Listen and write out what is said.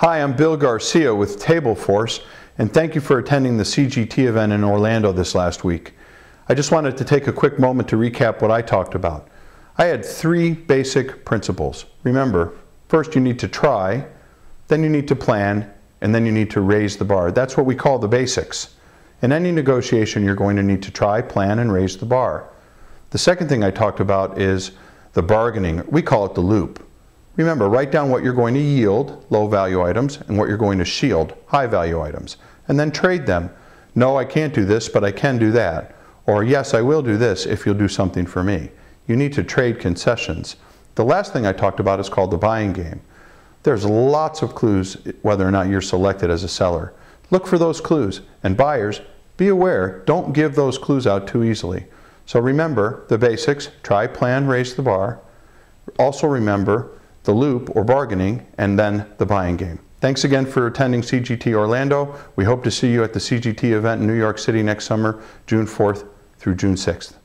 Hi, I'm Bill Garcia with TableForce, and thank you for attending the CGT event in Orlando this last week. I just wanted to take a quick moment to recap what I talked about. I had three basic principles. Remember, first you need to try, then you need to plan, and then you need to raise the bar. That's what we call the basics. In any negotiation, you're going to need to try, plan, and raise the bar. The second thing I talked about is the bargaining. We call it the loop. Remember, write down what you're going to yield, low value items, and what you're going to shield, high value items, and then trade them. No, I can't do this, but I can do that. Or yes, I will do this if you'll do something for me. You need to trade concessions. The last thing I talked about is called the buying game. There's lots of clues whether or not you're selected as a seller. Look for those clues. And buyers, be aware, don't give those clues out too easily. So remember the basics, try, plan, raise the bar. Also remember the loop or bargaining, and then the buying game. Thanks again for attending CGT Orlando. We hope to see you at the CGT event in New York City next summer, June 4th through June 6th.